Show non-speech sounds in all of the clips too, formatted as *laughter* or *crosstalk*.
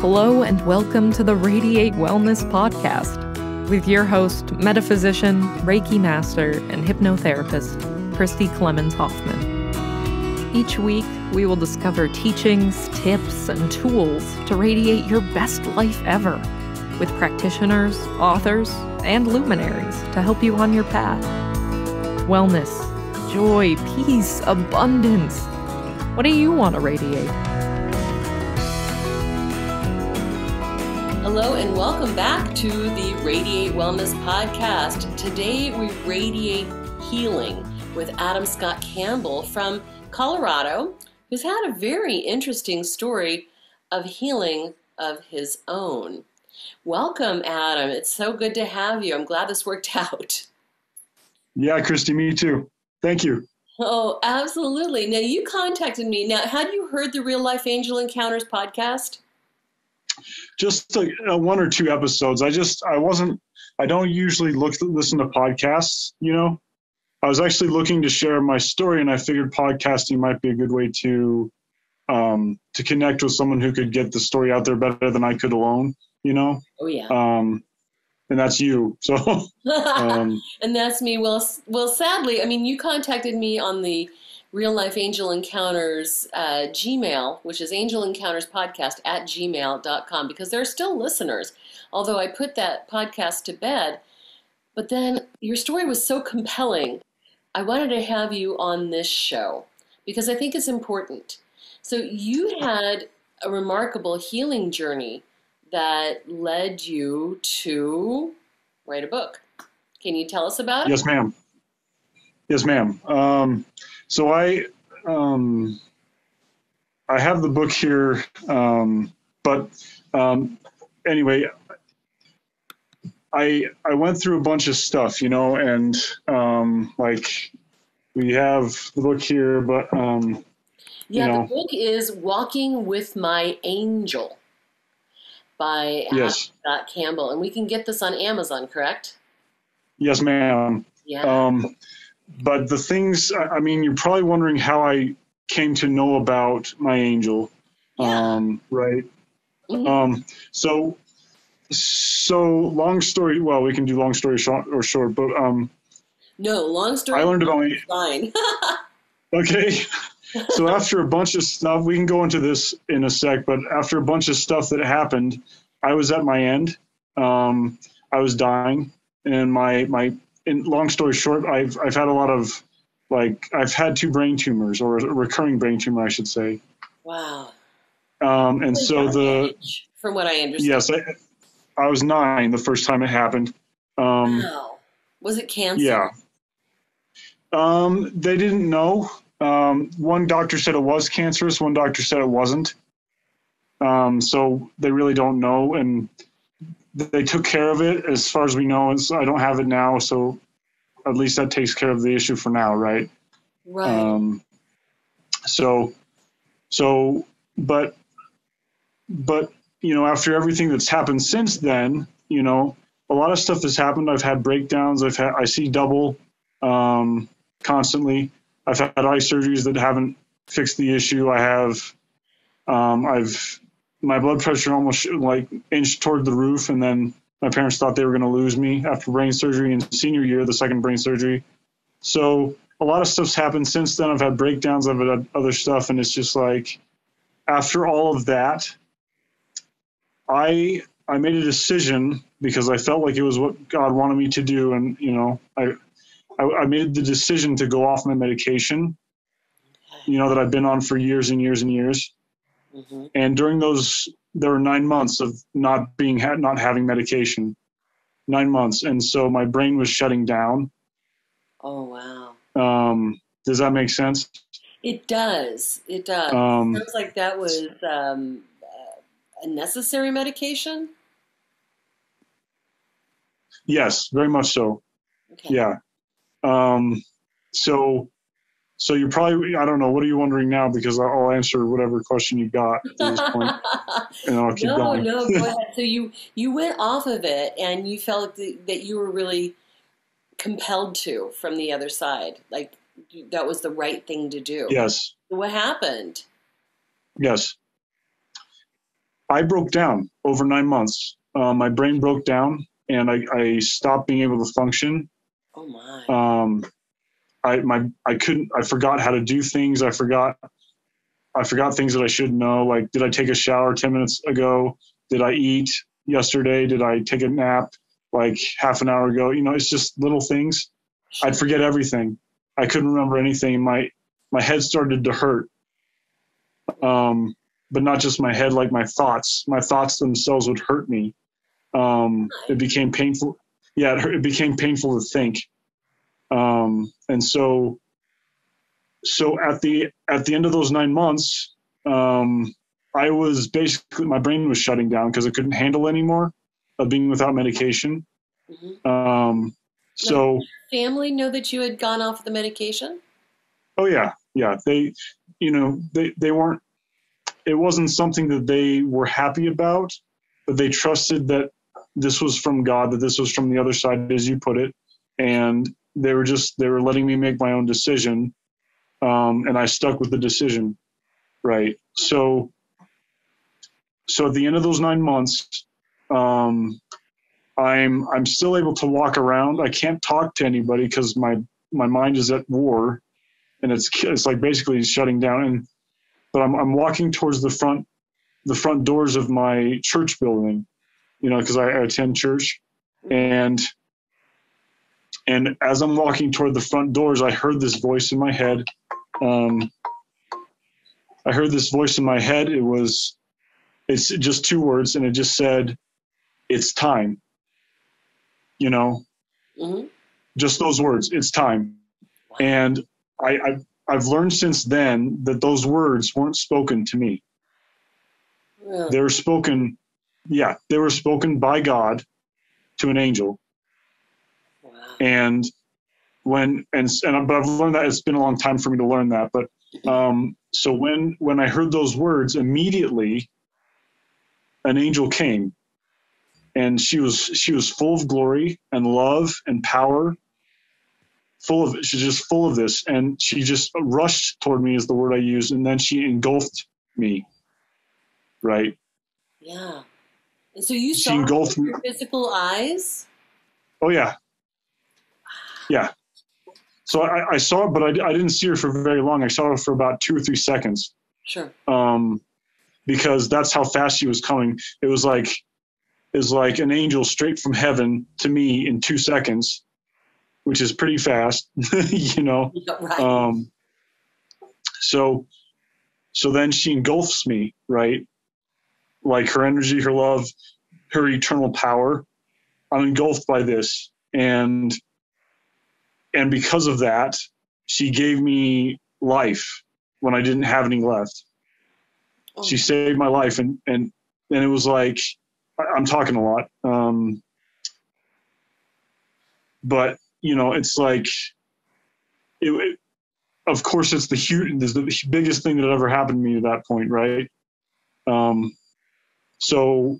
Hello, and welcome to the Radiate Wellness Podcast with your host, metaphysician, Reiki master, and hypnotherapist, Christi Clemons Hoffman. Each week, we will discover teachings, tips, and tools to radiate your best life ever with practitioners, authors, and luminaries to help you on your path. Wellness, joy, peace, abundance. What do you want to radiate? Hello, and welcome back to the Radiate Wellness Podcast. Today we radiate healing with Adam Scott Campbell from Colorado, who's had a very interesting story of healing of his own. Welcome, Adam. It's so good to have you. I'm glad this worked *laughs* out. Yeah, Christi, me too. Thank you. Oh, absolutely. Now, you contacted me. Now, had you heard the Real Life Angel Encounters podcast? Just a, a one or two episodes. I just I wasn't I don't usually look listen to podcasts. You know, I was actually looking to share my story, and I figured podcasting might be a good way to um, to connect with someone who could get the story out there better than I could alone. You know. Oh yeah. Um, and that's you. So. *laughs* um, and that's me. Well, well, sadly, I mean, you contacted me on the Real Life Angel Encounters uh, Gmail, which is Angel Encounters Podcast at gmail.com, because there are still listeners. Although I put that podcast to bed, but then your story was so compelling, I wanted to have you on this show because I think it's important. So you had a remarkable healing journey that led you to write a book. Can you tell us about it? Yes, ma'am. Yes, ma'am. Um, so I um, I have the book here, um, but um, anyway, I I went through a bunch of stuff, you know, and um, like we have the book here, but um, yeah, you know, the book is "Walking with My Angel" by yes. Scott Campbell, and we can get this on Amazon, correct? Yes, ma'am. Yeah. Um, but the things, I mean, you're probably wondering how I came to know about my angel, yeah. um, right? Mm-hmm. Um, so, so long story. Well, we can do long story short or short, but um, no, long story. I learned about my. Fine. *laughs* okay. so after a bunch of stuff, we can go into this in a sec. But after a bunch of stuff that happened, I was at my end. Um, I was dying, and my my in long story short, I've I've had a lot of like I've had two brain tumors or a recurring brain tumor, I should say. Wow. Um, and so the age, from what I understand. Yes, I, I was nine the first time it happened. Um, wow. Was it cancer? Yeah. Um, they didn't know. Um, one doctor said it was cancerous. One doctor said it wasn't. Um, so they really don't know, and they took care of it as far as we know. It's, I don't have it now, so at least that takes care of the issue for now, right? Right. Um, so, so, but, but you know, after everything that's happened since then, you know, a lot of stuff has happened. I've had breakdowns. I've had I see double um, constantly. I've had eye surgeries that haven't fixed the issue. I have um, I've my blood pressure almost like inched toward the roof, and then my parents thought they were going to lose me after brain surgery in senior year, the second brain surgery. So a lot of stuff's happened since then. I've had breakdowns, I've had other stuff, and it's just like after all of that, I I made a decision because I felt like it was what God wanted me to do, and you know I I, I made the decision to go off my medication, you know that I've been on for years and years and years Mm-hmm. And during those, there were nine months of not being not having medication, nine months, and so my brain was shutting down. Oh wow! Um, does that make sense? It does. It does. Um, it sounds like that was um, a necessary medication. Yes, very much so. Okay. Yeah. Um, so so you're probably, I don't know, what are you wondering now? Because I'll answer whatever question you got at this point, *laughs* and I'll keep no, going. No, go ahead. *laughs* So you you went off of it, and you felt that you were really compelled to from the other side, like that was the right thing to do. Yes. What happened? Yes. I broke down over nine months. Uh, my brain broke down, and I, I stopped being able to function. Oh my. Um, I my I couldn't. I forgot how to do things. I forgot. I forgot things that I should know. Like, did I take a shower ten minutes ago? Did I eat yesterday? Did I take a nap like half an hour ago? You know, it's just little things. I'd forget everything. I couldn't remember anything. My my head started to hurt. Um, but not just my head, like my thoughts. My thoughts themselves would hurt me. Um, it became painful. Yeah, it, it became painful to think. Um, and so, so at the at the end of those nine months, um, I was basically my brain was shutting down because I couldn't handle anymore of being without medication. Mm-hmm. Um, so family know that you had gone off the medication. Oh yeah, yeah. They, you know, they they weren't. It wasn't something that they were happy about, but they trusted that this was from God, that this was from the other side, as you put it, and they were just they were letting me make my own decision, um, and I stuck with the decision, right? So, so at the end of those nine months, um, I'm I'm still able to walk around. I can't talk to anybody because my my mind is at war, and it's it's like basically shutting down. And but I'm I'm walking towards the front the front doors of my church building, you know, because I, I attend church, and and as I'm walking toward the front doors, I heard this voice in my head. Um, I heard this voice in my head. It was, it's just two words, and it just said, "It's time." You know, mm-hmm. just those words. It's time, wow. and I, I I've learned since then that those words weren't spoken to me. Yeah. They were spoken, yeah, they were spoken by God to an angel and when and and but I've learned that it's been a long time for me to learn that. But um, so when when I heard those words, immediately an angel came, and she was she was full of glory and love and power, full of she's just full of this, and she just rushed toward me is the word I use, and then she engulfed me. Right. Yeah. And so you she saw engulfed your physical eyes. Oh yeah, yeah. So I, I saw it, but I, I didn't see her for very long. I saw her for about two or three seconds. Sure. Um, because that's how fast she was coming. It was like, is like an angel straight from heaven to me in two seconds, which is pretty fast, *laughs* you know. *laughs* Right. Um, so, so then she engulfs me, right? Like her energy, her love, her eternal power. I'm engulfed by this, and and because of that, she gave me life when I didn't have any left. Oh. She saved my life, and and and it was like I'm talking a lot, um, but you know, it's like it, it, of course, it's the huge, it's the biggest thing that ever happened to me at that point, right? Um, so,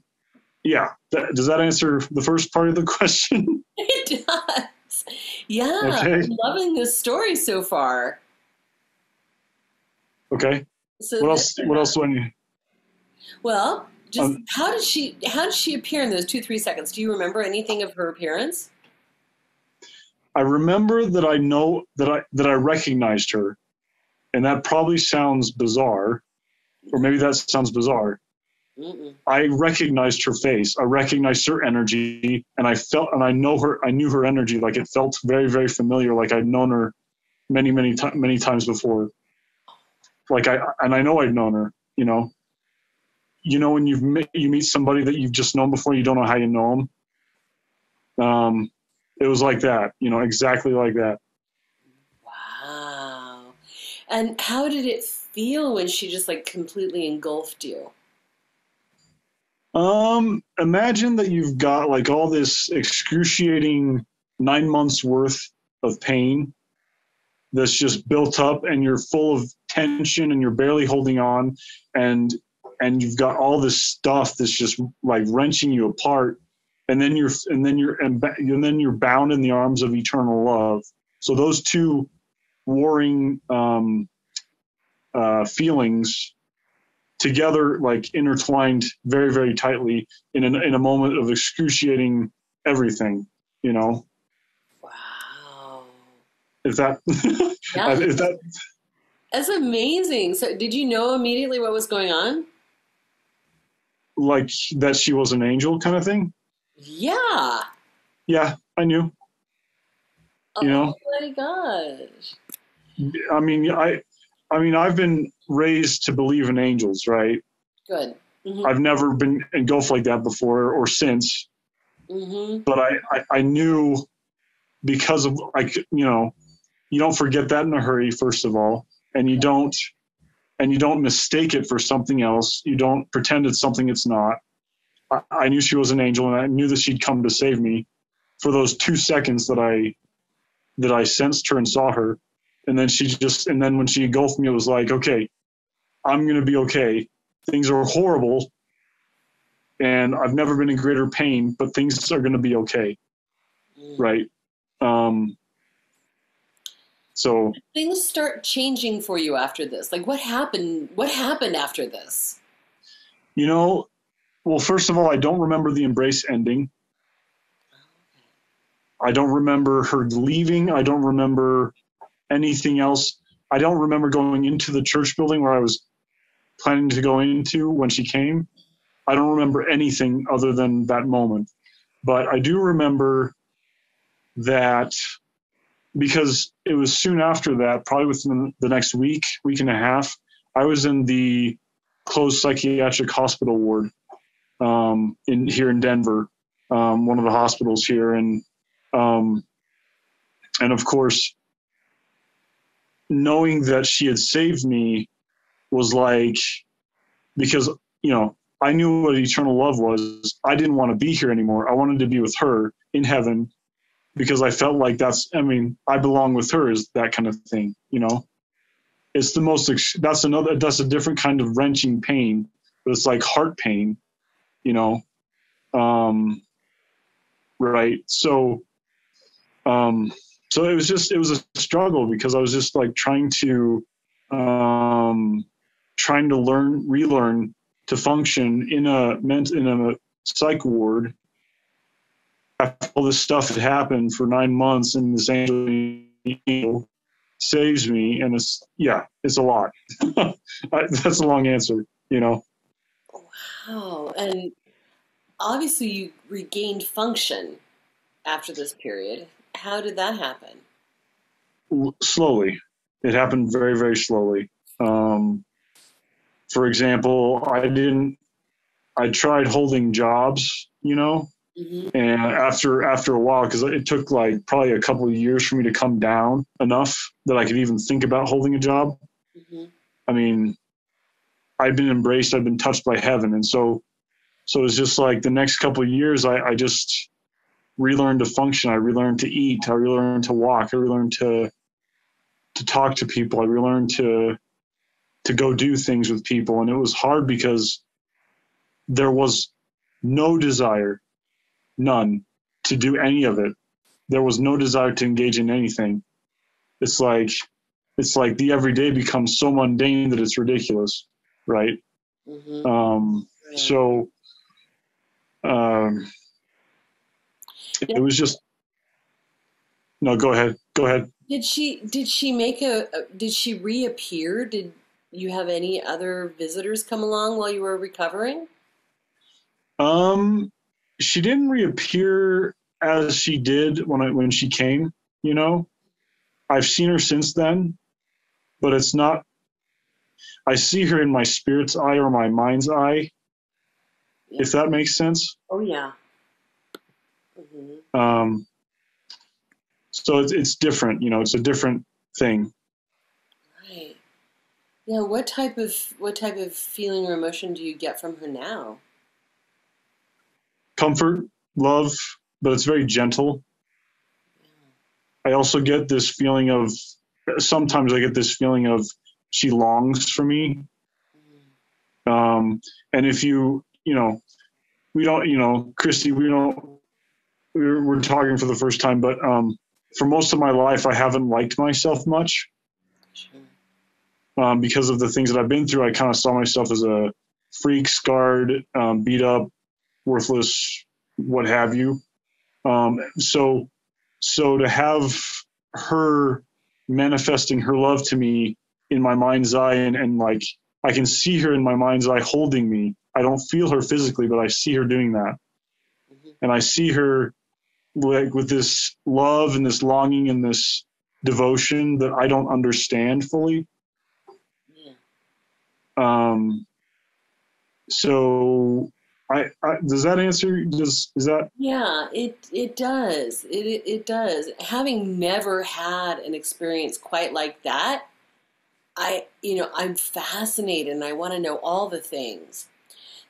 yeah, that, does that answer the first part of the *laughs* question? It does. Yeah, okay. I'm loving this story so far. Okay. So what else? What else do I need? Well, just um, how did she? How did she appear in those two three seconds? Do you remember anything of her appearance? I remember that I know that I that I recognized her, and that probably sounds bizarre, or maybe that sounds bizarre. Mm-mm. I recognized her face. I recognized her energy, and I felt, and I know her. I knew her energy. Like it felt very, very familiar. Like I'd known her many, many, times, many times before. Like I, and I know I'd known her. You know, you know when you've met, you meet somebody that you've just known before, you don't know how you know them. Um, it was like that. You know, exactly like that. Wow. And how did it feel when she just like completely engulfed you? Um, imagine that you've got like all this excruciating nine months worth of pain that's just built up and you're full of tension and you're barely holding on and and you've got all this stuff that's just like wrenching you apart. And then you're and then you're and, then you're bound in the arms of eternal love. So those two warring um, uh, feelings together, like intertwined very, very tightly in an, in a moment of excruciating everything. You know. Wow. Is that? *laughs* Yeah. is that? That's amazing. So, did you know immediately what was going on? Like that she was an angel, kind of thing. Yeah. Yeah, I knew. You oh know? Oh my gosh. I mean, I, I mean, I've been raised to believe in angels, right? Good. hmm I've never been engulfed like that before or since, hmm but I, I, I knew because of like you know, you don't forget that in a hurry, first of all, and you don't, and you don't mistake it for something else. You don't pretend it's something it's not. I, I knew she was an angel, and I knew that she'd come to save me for those two seconds that I that I sensed her and saw her. And then she just, and then when she engulfed me, it was like, okay, I'm going to be okay. Things are horrible. And I've never been in greater pain, but things are going to be okay. Right. Um, so Things start changing for you after this. Like, what happened? What happened after this? you know, well, first of all, I don't remember the embrace ending. I don't remember her leaving. I don't remember anything else. I don't remember going into the church building where I was planning to go into when she came. I don't remember anything other than that moment. But I do remember that because it was soon after that, probably within the next week, week and a half, I was in the closed psychiatric hospital ward um, in here in Denver, um, one of the hospitals here, and um, and of course, knowing that she had saved me was like because you know I knew what eternal love was. I didn't want to be here anymore. I wanted to be with her in heaven because I felt like that's. I mean, I belong with her. Is that kind of thing? You know, it's the most. That's another. That's a different kind of wrenching pain. But it's like heart pain. You know, um, right? So, um, so it was just it was a struggle because I was just like trying to, um, trying to learn, relearn to function in a ment in a psych ward. After all this stuff had happened for nine months, and this angel saves me, and it's yeah, it's a lot. *laughs* That's a long answer, you know. Wow. And obviously, you regained function after this period. How did that happen? slowly. It happened very, very slowly. Um, for example, I didn't. I tried holding jobs, you know, hmm and after after a while, because it took like probably a couple of years for me to come down enough that I could even think about holding a job. hmm I mean, I'd been embraced, I'd been touched by heaven, and so, so it's just like the next couple of years, I, I just relearned to function. I relearned to eat. I relearned to walk. I relearned to to talk to people. I relearned to to go do things with people, and it was hard because there was no desire, none, to do any of it. There was no desire to engage in anything. It's like it's like the everyday becomes so mundane that it's ridiculous, right? hmm Um, so um, *laughs* it was just no. Go ahead. Go ahead. Did she did she make a, did she reappear? Did you have any other visitors come along while you were recovering? Um, she didn't reappear as she did when I when she came. You know, I've seen her since then, but it's not. I see her in my spirit's eye or my mind's eye, if that makes sense. Oh yeah. Hmm Um, so it's it's different. You know, it's a different thing. Right. Yeah. What type of what type of feeling or emotion do you get from her now? Comfort, love, but it's very gentle. I also get this feeling of sometimes I get this feeling of she longs for me. Um, and if you, you know, we don't, you know, Christi, we don't, we're, talking for the first time, but um, for most of my life, I haven't liked myself much. Um, because of the things that I've been through. I kind of saw myself as a freak, scarred, um, beat up, worthless, what have you. Um, so, so to have her manifesting her love to me in my mind's eye and, and like I can see her in my mind's eye holding me. I don't feel her physically, but I see her doing that. Mm-hmm. And I see her like with this love and this longing and this devotion that I don't understand fully. Yeah. Um so I, I, does that answer does is that yeah it it does it, it it does having never had an experience quite like that i you know i'm fascinated and i want to know all the things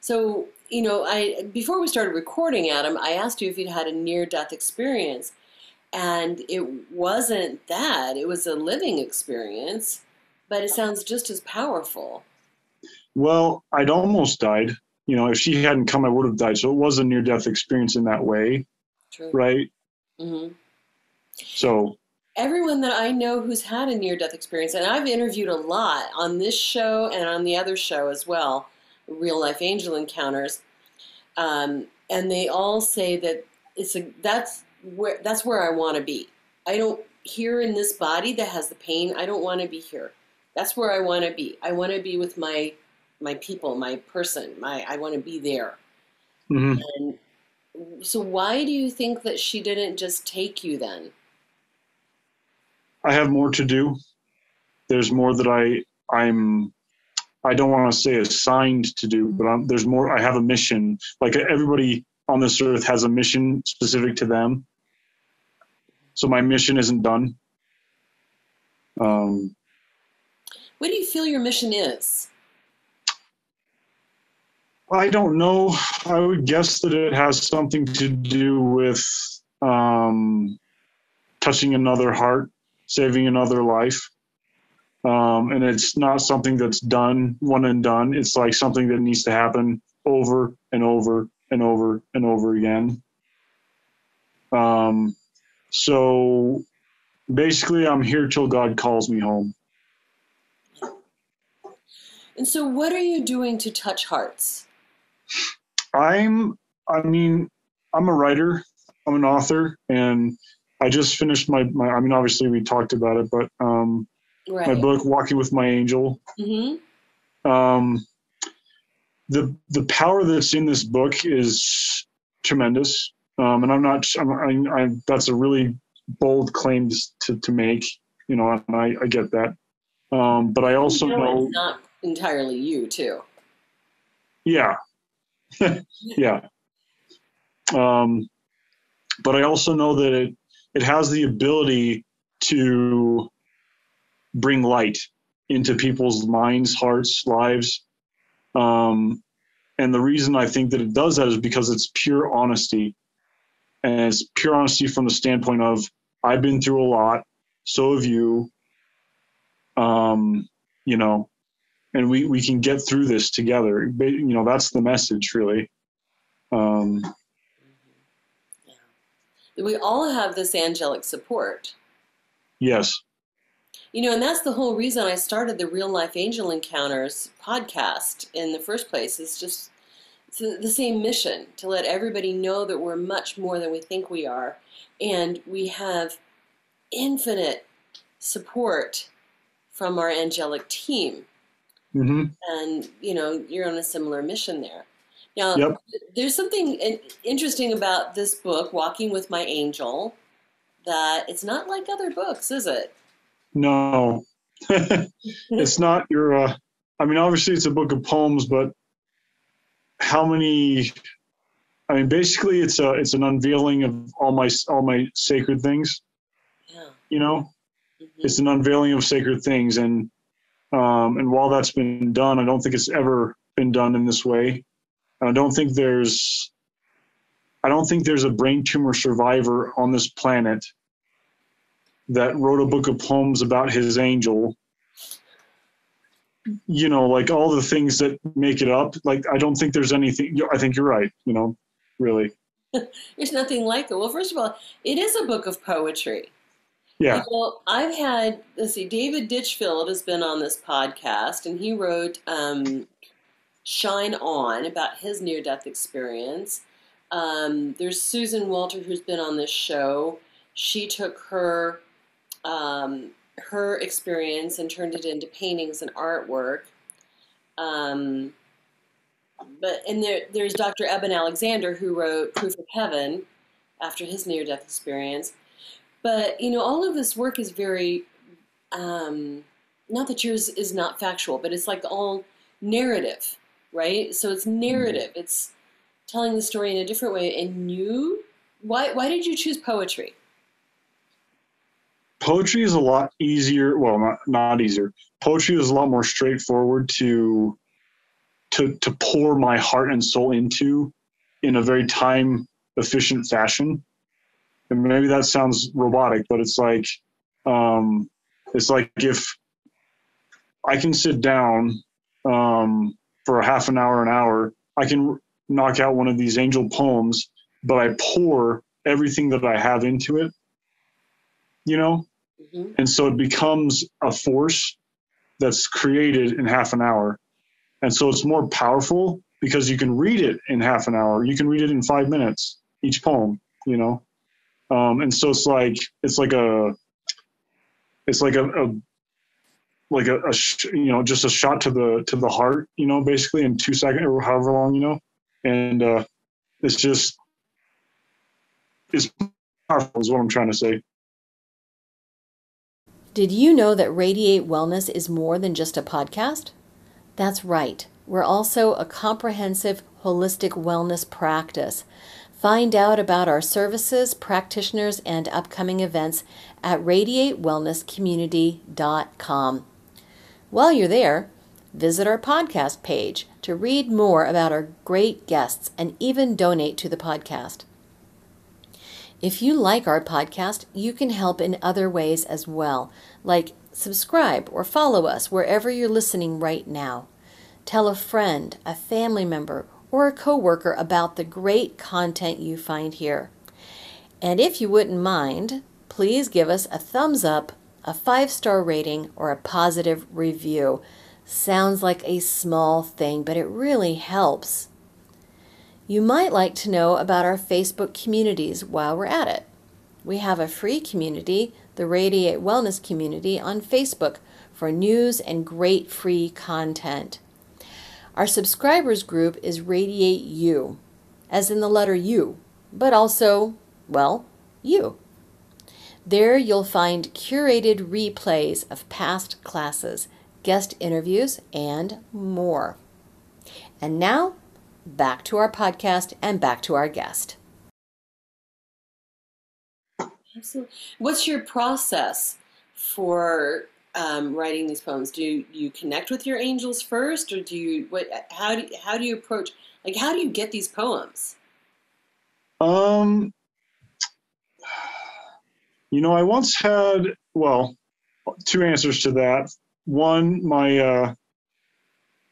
so you know i before we started recording adam i asked you if you'd had a near death experience and it wasn't that it was a living experience but it sounds just as powerful well i'd almost died you know, if she hadn't come, I would have died. So it was a near death experience in that way. True. Right. Mm-hmm. So everyone that I know who's had a near death experience, and I've interviewed a lot on this show and on the other show as well, real life angel encounters, um, and they all say that it's a that's where that's where I want to be. I don't here in this body that has the pain. I don't want to be here. That's where I want to be. I want to be with my my people, my person, my I want to be there. Mm-hmm. And so why do you think that she didn't just take you then? I have more to do. There's more that I I'm I don't want to say assigned to do, but I'm, there's more. I have a mission. Like everybody on this earth has a mission specific to them. So my mission isn't done. Um, what do you feel your mission is? I don't know. I would guess that it has something to do with um, touching another heart, saving another life. Um, and it's not something that's done one and done. It's like something that needs to happen over and over and over and over again. Um, so basically, I'm here till God calls me home. And so, what are you doing to touch hearts? I'm, I mean, I'm a writer, I'm an author, and I just finished my, my I mean, obviously we talked about it, but um, right. my book, Walking with My Angel. Mm-hmm. Um, the the power that's in this book is tremendous, um, and I'm not. I'm, I, I, that's a really bold claim to to make, you know, and I, I get that. Um, but I also you know, know it's not entirely you too. Yeah, *laughs* yeah. Um, but I also know that it it has the ability to bring light into people's minds, hearts, lives. Um, and the reason I think that it does that is because it's pure honesty. And it's pure honesty from the standpoint of I've been through a lot, so have you. Um, you know, and we, we can get through this together. You know, that's the message, really. Um, yeah. We all have this angelic support. Yes. You know, and that's the whole reason I started the Real Life Angel Encounters podcast in the first place. Is just the same mission to let everybody know that we're much more than we think we are, and we have infinite support from our angelic team. Mm-hmm. And you know, you're on a similar mission there. Now, yep. there's something interesting about this book, Walking with My Angel, that it's not like other books, is it? No, *laughs* it's not. Your, uh, I mean, obviously, it's a book of poems, but how many? I mean, basically, it's a it's an unveiling of all my all my sacred things. Yeah. You know, mm-hmm. it's an unveiling of sacred things, and um, and while that's been done, I don't think it's ever been done in this way. I don't think there's I don't think there's a brain tumor survivor on this planet that wrote a book of poems about his angel. You know, like all the things that make it up. Like I don't think there's anything. I think you're right. You know, really. *laughs* there's nothing like it. Well, first of all, it is a book of poetry. Yeah. Well, I've had, let's see, David Ditchfield has been on this podcast, and he wrote um, Shine On about his near death experience. Um, there's Susan Walter who's been on this show. She took her um, her experience and turned it into paintings and artwork. Um, but and there, there's Dr. Eben Alexander who wrote Proof of Heaven after his near death experience. But you know, all of this work is very um, not that yours is not factual, but it's like all narrative, right? So it's narrative. Mm-hmm. It's telling the story in a different way. And you, why why did you choose poetry? Poetry is a lot easier. Well, not not easier. Poetry is a lot more straightforward to to to pour my heart and soul into in a very time efficient fashion and maybe that sounds robotic, but it's like um, it's like if I can sit down um, for a half an hour, an hour, I can knock out one of these angel poems, but I pour everything that I have into it, you know, mm-hmm. and so it becomes a force that's created in half an hour, and so it's more powerful because you can read it in half an hour. You can read it in five minutes each poem, you know um, and so it's like it's like a it's like a, a like a, a sh- you know just a shot to the to the heart you know basically in two seconds or however long you know and uh, it's just it's powerful is what i'm trying to say did you know that radiate wellness is more than just a podcast that's right we're also a comprehensive holistic wellness practice Find out about our services, practitioners, and upcoming events at radiatewellnesscommunity.com. While you're there, visit our podcast page to read more about our great guests and even donate to the podcast. If you like our podcast, you can help in other ways as well, like subscribe or follow us wherever you're listening right now. Tell a friend, a family member, or a coworker about the great content you find here. And if you wouldn't mind, please give us a thumbs up, a five star rating, or a positive review. Sounds like a small thing, but it really helps. You might like to know about our Facebook communities while we're at it. We have a free community, the Radiate Wellness Community, on Facebook for news and great free content. Our subscribers group is Radiate U, as in the letter U, but also, well, you. There you'll find curated replays of past classes, guest interviews, and more. And now, back to our podcast and back to our guest. Absolutely. What's your process for um, writing these poems? Do you, you, connect with your angels first, or do you what? How do how do you approach? Like, how do you get these poems? Um, you know, I once had well, two answers to that. One, my uh,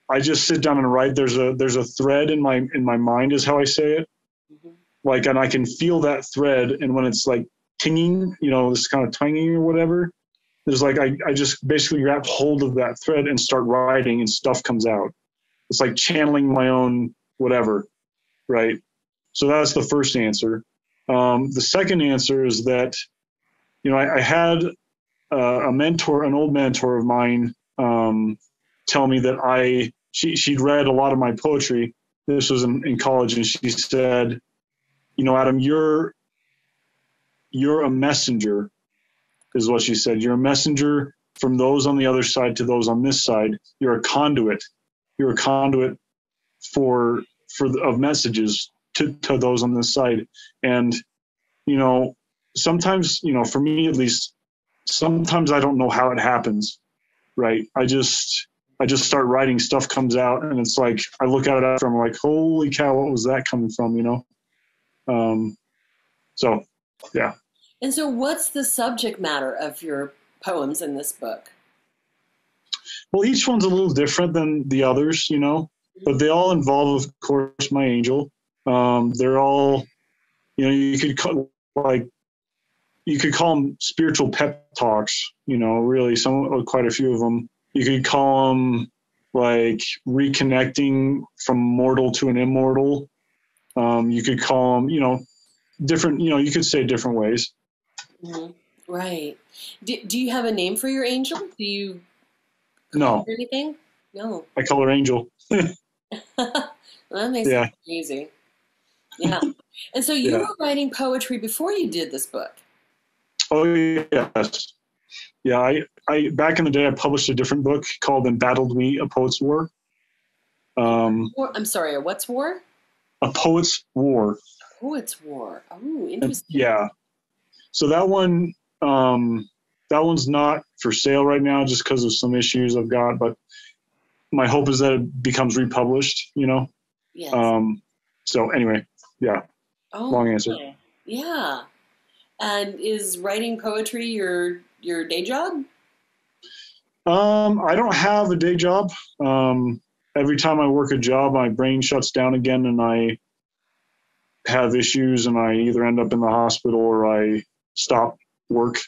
I just sit down and write. There's a there's a thread in my in my mind, is how I say it. Mm-hmm. Like, and I can feel that thread, and when it's like tinging, you know, this kind of twanging or whatever, there's like I, I just basically grab hold of that thread and start writing and stuff comes out it's like channeling my own whatever right so that's the first answer um, the second answer is that you know i, I had uh, a mentor an old mentor of mine um, tell me that i she, she'd read a lot of my poetry this was in, in college and she said you know adam you're you're a messenger is what she said. You're a messenger from those on the other side to those on this side. You're a conduit. You're a conduit for for the, of messages to, to those on this side. And you know, sometimes you know, for me at least, sometimes I don't know how it happens. Right? I just I just start writing. Stuff comes out, and it's like I look at it after. I'm like, holy cow, what was that coming from? You know. Um. So, yeah. And so, what's the subject matter of your poems in this book? Well, each one's a little different than the others, you know, but they all involve, of course, my angel. Um, they're all, you know, you could call, like, you could call them spiritual pep talks. You know, really, some quite a few of them. You could call them like reconnecting from mortal to an immortal. Um, you could call them, you know, different. You know, you could say different ways. Mm-hmm. Right. Do, do you have a name for your angel? Do you no anything? No. I call her Angel. *laughs* *laughs* well, that makes yeah. it easy. Yeah. And so you yeah. were writing poetry before you did this book. Oh yes. Yeah, I, I back in the day I published a different book called Embattled We, A Poet's War. Um, I'm sorry, a what's war? A Poet's War. A Poet's War. Oh, interesting. yeah. So that one um, that one's not for sale right now just because of some issues I've got, but my hope is that it becomes republished, you know? Yes. Um, so anyway, yeah. Oh, Long answer. Okay. Yeah. And is writing poetry your your day job? Um, I don't have a day job. Um, every time I work a job, my brain shuts down again, and I have issues, and I either end up in the hospital or I stop work.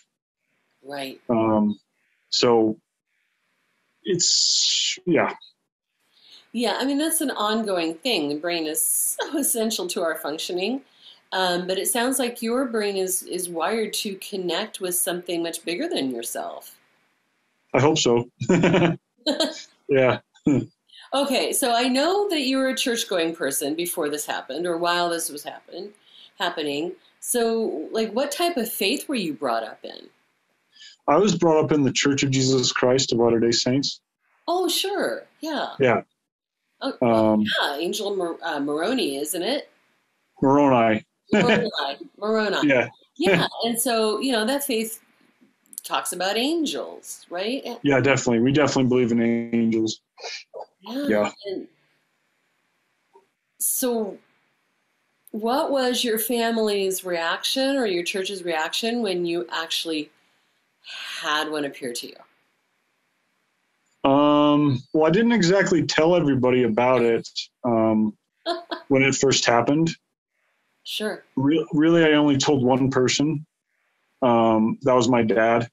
Right. Um, so it's yeah. Yeah, I mean that's an ongoing thing. The brain is so *laughs* essential to our functioning. Um, but it sounds like your brain is is wired to connect with something much bigger than yourself. I hope so. *laughs* yeah. okay, so I know that you were a church going person before this happened, or while this was happen happening. So, like, what type of faith were you brought up in? I was brought up in the Church of Jesus Christ of Latter Day Saints. Oh, sure, yeah. Yeah. Oh, um, yeah, Angel Mar- uh, Moroni, isn't it? Moroni. Moroni. Moroni. *laughs* Yeah. Yeah, and so you know that faith talks about angels, right? Yeah, definitely. We definitely believe in angels. Yeah. yeah. So, what was your family's reaction or your church's reaction when you actually had one appear to you? Um, well, I didn't exactly tell everybody about it um, *laughs* when it first happened. Sure. Re- really, I only told one person. Um, that was my dad.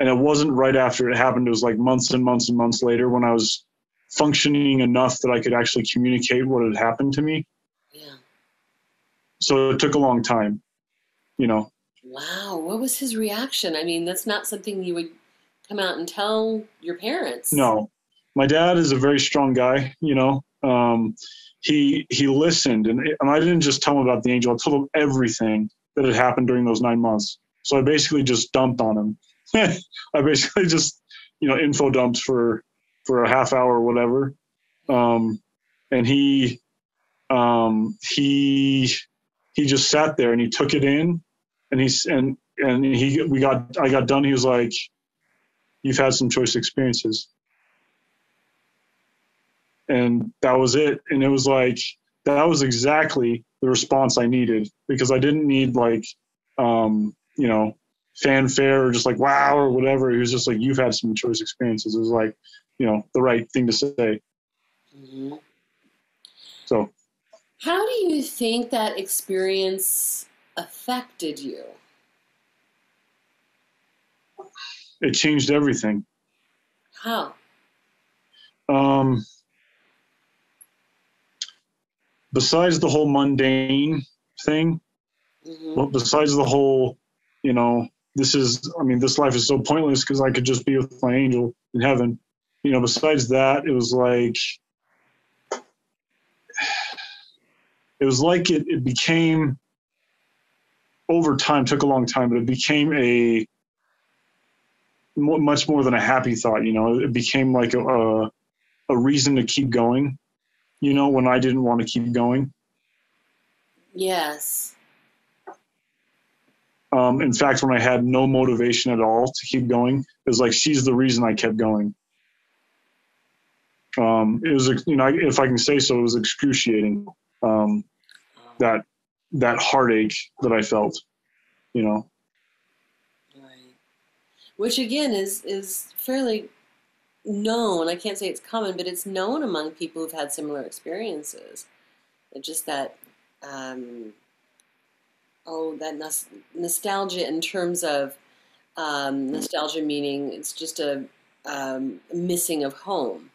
And it wasn't right after it happened. It was like months and months and months later when I was functioning enough that I could actually communicate what had happened to me. Yeah. So it took a long time, you know. Wow. What was his reaction? I mean, that's not something you would come out and tell your parents. No. My dad is a very strong guy, you know. Um, he he listened, and, and I didn't just tell him about the angel. I told him everything that had happened during those nine months. So I basically just dumped on him. *laughs* I basically just you know info dumps for for a half hour or whatever, um, and he um, he he just sat there and he took it in, and he's and and he we got I got done. He was like, "You've had some choice experiences." and that was it and it was like that was exactly the response i needed because i didn't need like um you know fanfare or just like wow or whatever. It was just like you've had some choice experiences. It was like you know the right thing to say. Mm-hmm. so. How do you think that experience affected you? It changed everything. How? Um besides the whole mundane thing, mm-hmm. besides the whole, you know, this is, I mean, this life is so pointless because I could just be with my angel in heaven. You know, besides that, it was like, *sighs* it was like it, it became, over time, took a long time, but it became a, much more than a happy thought, you know, it became like a, a, a reason to keep going you know, when I didn't want to keep going. Yes. Um, in fact, when I had no motivation at all to keep going, it was like she's the reason I kept going. Um, it was, you know, if I can say so, it was excruciating. Um, that that heartache that I felt, you know. Right. Which again is is fairly known. I can't say it's common, but it's known among people who've had similar experiences. Just that um, oh that nos- nostalgia in terms of um, nostalgia meaning it's just a um, missing of home.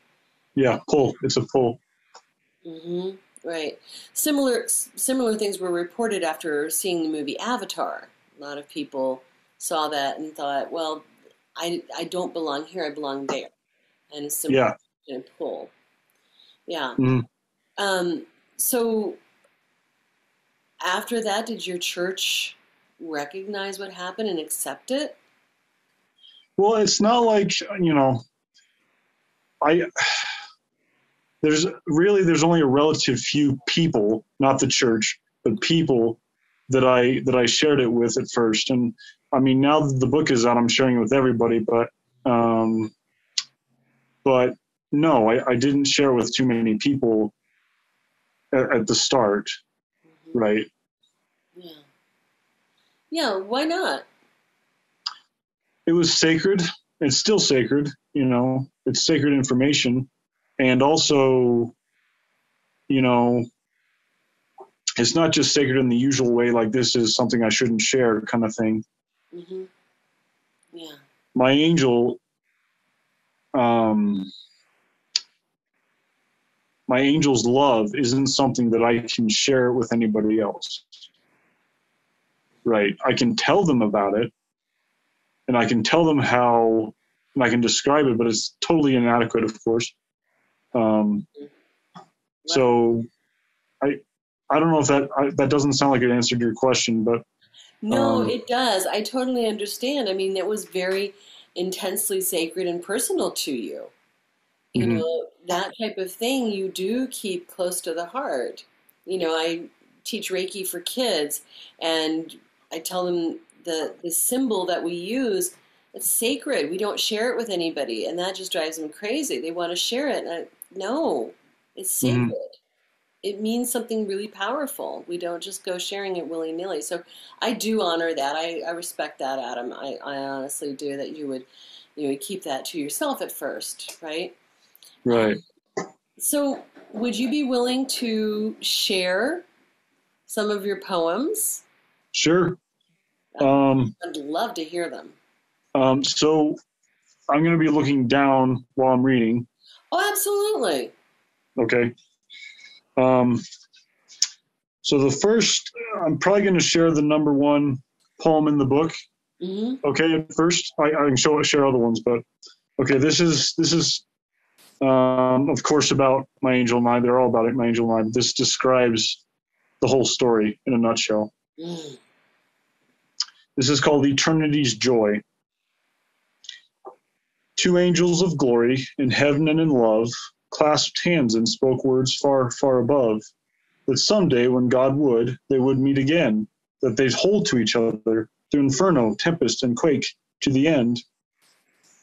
Yeah, pull. It's a pull. Mm-hmm. Right. Similar similar things were reported after seeing the movie Avatar. A lot of people saw that and thought, well, I, I don't belong here. I belong there. And it's similar yeah. pull. Yeah. Mm-hmm. Um, so after that, did your church recognize what happened and accept it? Well, it's not like, you know, I there's really there's only a relative few people, not the church, but people that I that I shared it with at first. And I mean, now that the book is out, I'm sharing it with everybody. But um, but no, I, I didn't share with too many people at, at the start. Right? Yeah. Yeah. Why not? it was sacred. It's still sacred, you know, it's sacred information. And also, you know, it's not just sacred in the usual way, like this is something I shouldn't share kind of thing. Mm-hmm. Yeah. My angel, um, my angel's love isn't something that I can share with anybody else. Right. I can tell them about it, and I can tell them how, and I can describe it, but it's totally inadequate, of course. Um, so, I I don't know if that I, that doesn't sound like it answered your question, but no, um, it does. I totally understand. I mean, it was very intensely sacred and personal to you. You mm-hmm. know, that type of thing you do keep close to the heart. You know, I teach Reiki for kids, and I tell them the the symbol that we use it's sacred we don't share it with anybody and that just drives them crazy they want to share it I, no it's mm-hmm. sacred mm-hmm. it means something really powerful we don't just go sharing it willy-nilly so i do honor that i, I respect that adam I, I honestly do that you would you would keep that to yourself at first right right so would you be willing to share some of your poems sure um, I'd love to hear them. Um, so I'm going to be looking down while I'm reading. Oh, absolutely. Okay. Um, so the first, I'm probably going to share the number one poem in the book. Mm-hmm. Okay, first I, I can show share other ones, but okay, this is this is um, of course about my angel and I. They're all about it, my angel and I. But This describes the whole story in a nutshell. This is called Eternity's Joy. Two angels of glory in heaven and in love clasped hands and spoke words far, far above. That someday, when God would, they would meet again, that they'd hold to each other through inferno, tempest, and quake to the end.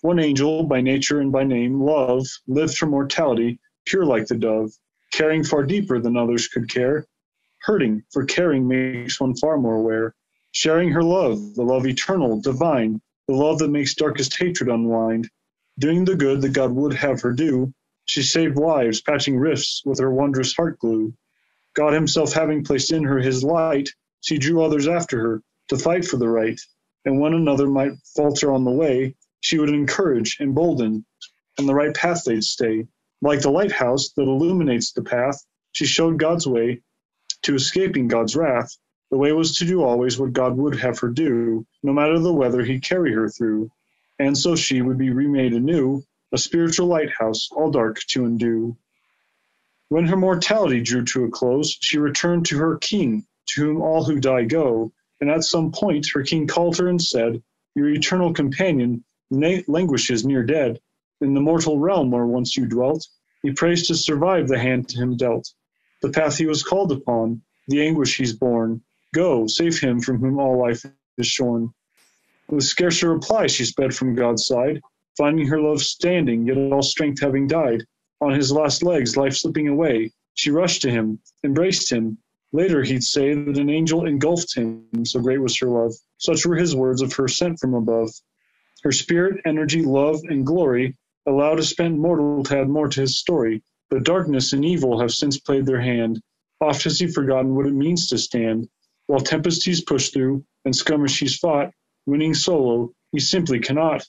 One angel, by nature and by name, love, lived for mortality, pure like the dove, caring far deeper than others could care. Hurting, for caring makes one far more aware sharing her love, the love eternal, divine, the love that makes darkest hatred unwind. Doing the good that God would have her do, she saved lives, patching rifts with her wondrous heart glue. God Himself having placed in her His light, she drew others after her to fight for the right. And when another might falter on the way, she would encourage, embolden, and the right path they'd stay. Like the lighthouse that illuminates the path, she showed God's way to escaping God's wrath the way was to do always what God would have her do, no matter the weather he'd carry her through. And so she would be remade anew, a spiritual lighthouse, all dark to endue. When her mortality drew to a close, she returned to her king, to whom all who die go. And at some point her king called her and said, Your eternal companion languishes near dead. In the mortal realm where once you dwelt, he prays to survive the hand to him dealt. The path he was called upon, the anguish he's borne, Go, save him from whom all life is shorn. With scarce a reply, she sped from God's side, finding her love standing, yet all strength having died. On his last legs, life slipping away, she rushed to him, embraced him. Later, he'd say that an angel engulfed him, so great was her love. Such were his words of her sent from above. Her spirit, energy, love, and glory, allowed a spent mortal to add more to his story. But darkness and evil have since played their hand. Oft has he forgotten what it means to stand while tempests he's pushed through and skirmish he's fought, winning solo, he simply cannot.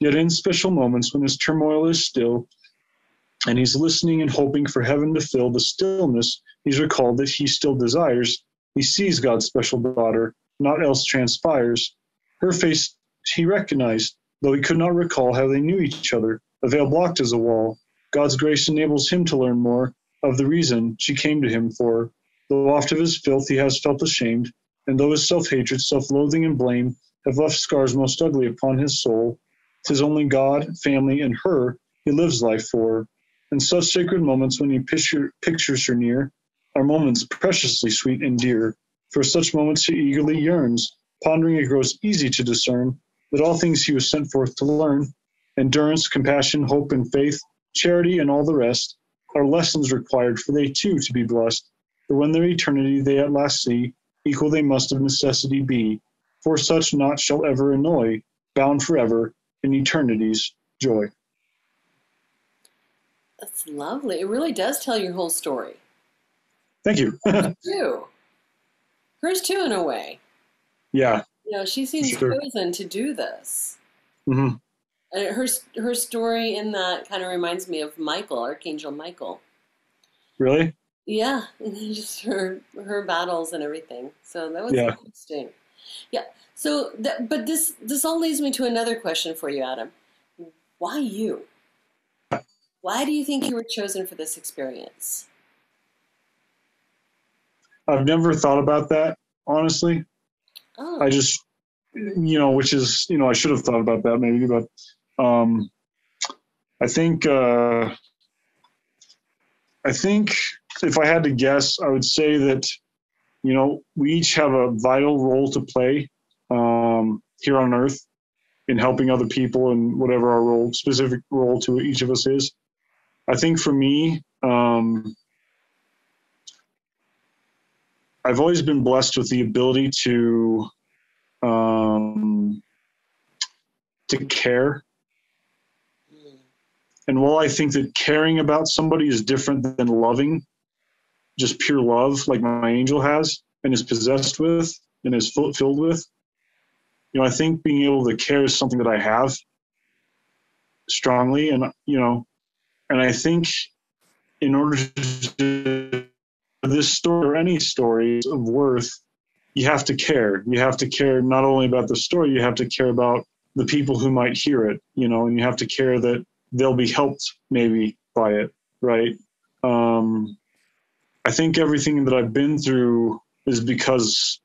Yet in special moments when his turmoil is still, and he's listening and hoping for heaven to fill the stillness, he's recalled that he still desires. He sees God's special daughter, naught else transpires. Her face he recognized, though he could not recall how they knew each other. A veil blocked as a wall. God's grace enables him to learn more of the reason she came to him for. Though oft of his filth he has felt ashamed, and though his self hatred, self loathing, and blame have left scars most ugly upon his soul, 'tis only God, family, and her he lives life for. And such sacred moments when he picture, pictures her near are moments preciously sweet and dear. For such moments he eagerly yearns, pondering it grows easy to discern that all things he was sent forth to learn endurance, compassion, hope, and faith, charity, and all the rest are lessons required for they too to be blessed. For when their eternity they at last see, equal they must of necessity be. For such naught shall ever annoy, bound forever in eternity's joy. That's lovely. It really does tell your whole story. Thank you. Hers too. Hers too, in a way. Yeah. You know, she seems Sure. chosen to do this. hmm And her her story in that kind of reminds me of Michael, Archangel Michael. Really? Yeah, just her her battles and everything. So that was Yeah. interesting. Yeah. So, that, but this this all leads me to another question for you, Adam. Why you? Why do you think you were chosen for this experience? I've never thought about that, honestly. Oh, I just, you know, which is, you know, I should have thought about that maybe, but um, I think, uh, I think if I had to guess, I would say that, you know, we each have a vital role to play um, here on Earth in helping other people and whatever our role, specific role to each of us is. I think for me, um, I've always been blessed with the ability to um, to care. And while I think that caring about somebody is different than loving, just pure love, like my angel has and is possessed with and is filled with, you know, I think being able to care is something that I have strongly, and you know, and I think in order to this story or any story of worth, you have to care. You have to care not only about the story, you have to care about the people who might hear it, you know, and you have to care that they'll be helped maybe by it, right? Um, I think everything that I've been through is because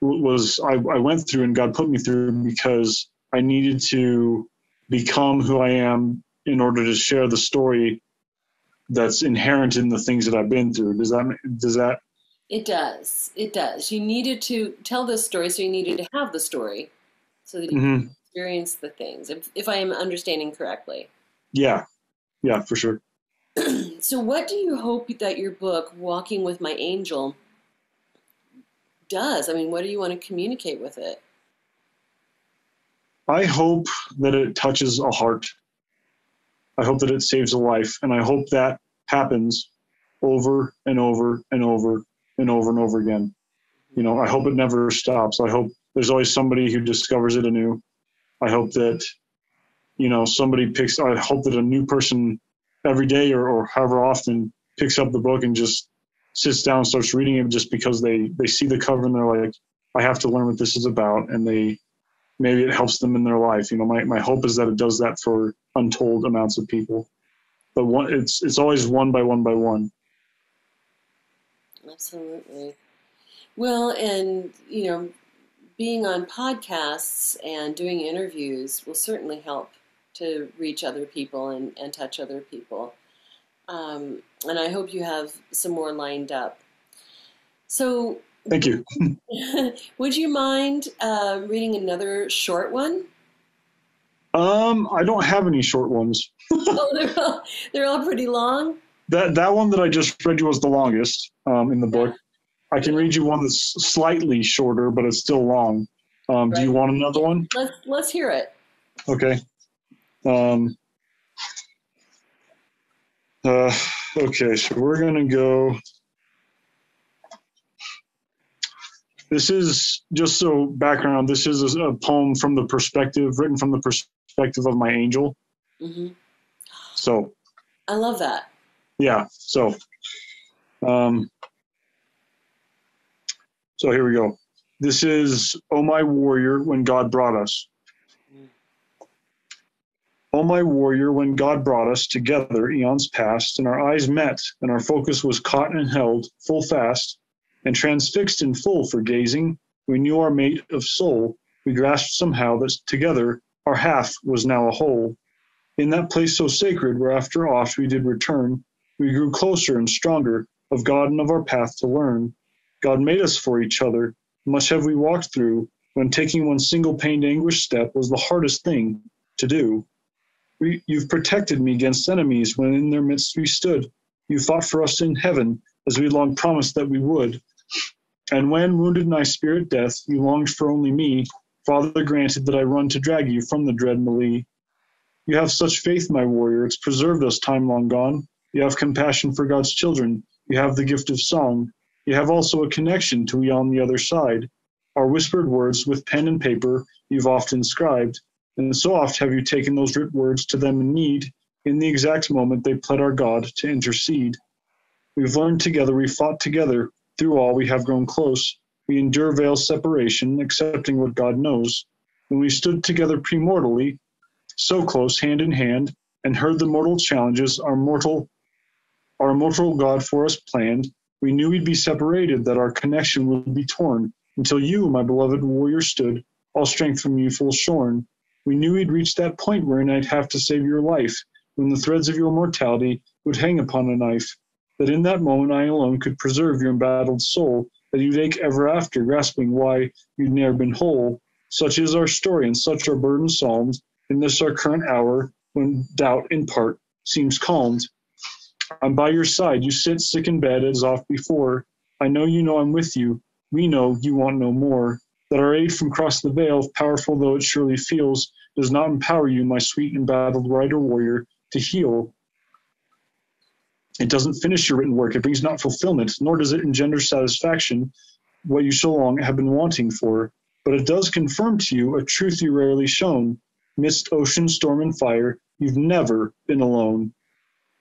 was I, I went through and God put me through because I needed to become who I am in order to share the story that's inherent in the things that I've been through. Does that does that it does. It does. You needed to tell this story, so you needed to have the story, so that you Mhm. could experience the things. If, if I am understanding correctly. Yeah, yeah, for sure. *clears throat* So, what do you hope that your book, Walking with My Angel, does? I mean, what do you want to communicate with it? I hope that it touches a heart. I hope that it saves a life, and I hope that happens over and over and over and over and over again. You know, I hope it never stops. I hope there's always somebody who discovers it anew. I hope that, you know, somebody picks. I hope that a new person every day or, or however often picks up the book and just sits down starts reading it just because they they see the cover and they're like, I have to learn what this is about, and they maybe it helps them in their life. You know, my, my hope is that it does that for untold amounts of people. But one, it's it's always one by one by one. Absolutely. Well, and, you know, being on podcasts and doing interviews will certainly help to reach other people and, and touch other people. Um, and I hope you have some more lined up. So, Thank you. *laughs* would you mind uh, reading another short one? Um, I don't have any short ones. *laughs* oh, they're all, they're all pretty long. That that one that I just read you was the longest um, in the book. I can read you one that's slightly shorter, but it's still long. Um, Do you want another one? Let's let's hear it. Okay. Um, uh, okay, so we're gonna go. This is just so background. This is a, poem from the perspective, written from the perspective of my angel. Mm-hmm. So, I love that. Yeah. So, um, so here we go. This is "Oh My Warrior" when God brought us. Oh my warrior, when God brought us together eons past, and our eyes met, and our focus was caught and held full fast, and transfixed in full for gazing, we knew our mate of soul. We grasped somehow that together our half was now a whole. In that place so sacred, where after oft we did return, we grew closer and stronger of God and of our path to learn. God made us for each other. Much have we walked through, when taking one single pained anguish step was the hardest thing to do. We, you've protected me against enemies when in their midst we stood. You fought for us in heaven, as we long promised that we would. And when, wounded in thy spirit death, you longed for only me, Father granted that I run to drag you from the dread melee. You have such faith, my warrior, it's preserved us time long gone. You have compassion for God's children. You have the gift of song. You have also a connection to we on the other side. Our whispered words with pen and paper you've often scribed. And so oft have you taken those writ words to them in need, in the exact moment they pled our God to intercede. We've learned together, we fought together, through all we have grown close. We endure veil separation, accepting what God knows. When we stood together premortally, so close, hand in hand, and heard the mortal challenges our mortal our mortal God for us planned, we knew we'd be separated, that our connection would be torn, until you, my beloved warrior, stood, all strength from you full shorn. We knew we'd reach that point wherein I'd have to save your life, when the threads of your mortality would hang upon a knife, that in that moment I alone could preserve your embattled soul, that you'd ache ever after, grasping why you'd ne'er been whole. Such is our story, and such our burden psalms, in this our current hour, when doubt in part seems calmed. I'm by your side, you sit sick in bed as oft before. I know you know I'm with you, we know you want no more that our aid from across the veil, powerful though it surely feels, does not empower you, my sweet embattled rider warrior, to heal. It doesn't finish your written work, it brings not fulfillment, nor does it engender satisfaction, what you so long have been wanting for. But it does confirm to you a truth you rarely shown. Midst ocean, storm, and fire, you've never been alone.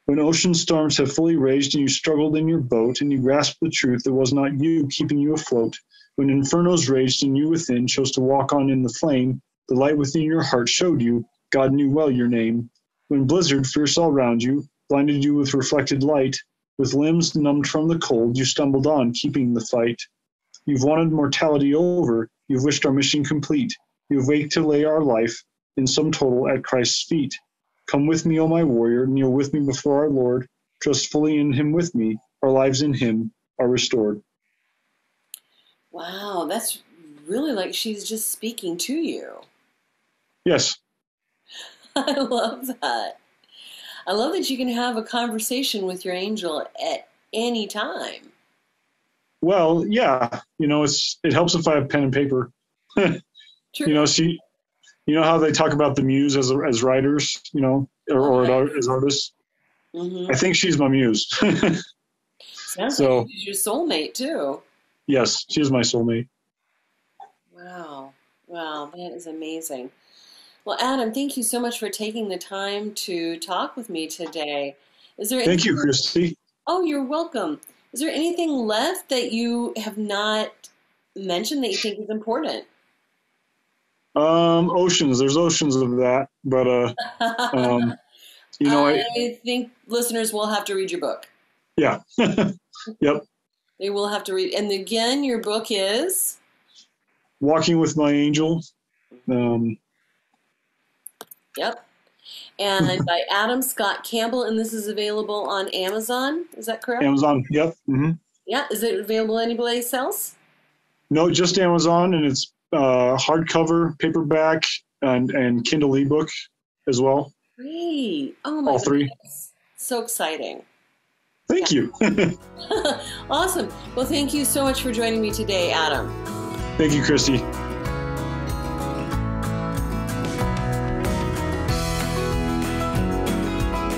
When ocean storms have fully raged and you struggled in your boat and you grasped the truth, that was not you keeping you afloat, when infernos raged and you within chose to walk on in the flame, the light within your heart showed you God knew well your name. When blizzard fierce all round you blinded you with reflected light, with limbs numbed from the cold, you stumbled on, keeping the fight. You've wanted mortality over, you've wished our mission complete. You've waked to lay our life in sum total at Christ's feet. Come with me, O my warrior, kneel with me before our Lord. Trust fully in him with me, our lives in him are restored. Wow, that's really like she's just speaking to you. Yes. *laughs* I love that. I love that you can have a conversation with your angel at any time. Well, yeah, you know, it's it helps if I have pen and paper. *laughs* you know, she, you know how they talk about the muse as as writers, you know, or, or as artists. Mm-hmm. I think she's my muse. *laughs* Sounds so, like she's your soulmate too. Yes, she's is my soulmate. Wow. Wow, that is amazing. Well, Adam, thank you so much for taking the time to talk with me today. Is there Thank you, Christi. Oh, you're welcome. Is there anything left that you have not mentioned that you think is important? Um, oceans. There's oceans of that, but uh, *laughs* um, you know, I, I think listeners will have to read your book. Yeah. *laughs* yep. They will have to read. And again, your book is Walking with My Angel. Um, yep. And by Adam Scott Campbell, and this is available on Amazon. Is that correct? Amazon. Yep. Mm-hmm. Yeah. Is it available anyplace else? No, just Amazon, and it's uh, hardcover, paperback, and and Kindle ebook as well. Great! Oh my! All three. Goodness. So exciting. Thank you. *laughs* awesome. Well, thank you so much for joining me today, Adam. Thank you, Christi.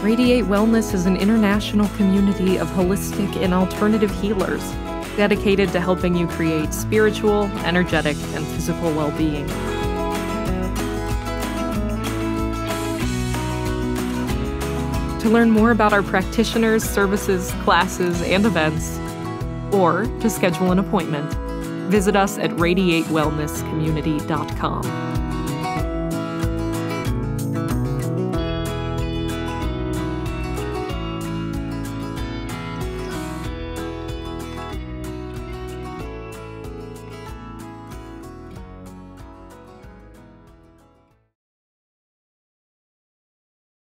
Radiate Wellness is an international community of holistic and alternative healers dedicated to helping you create spiritual, energetic, and physical well being. To learn more about our practitioners, services, classes, and events, or to schedule an appointment, visit us at radiatewellnesscommunity.com.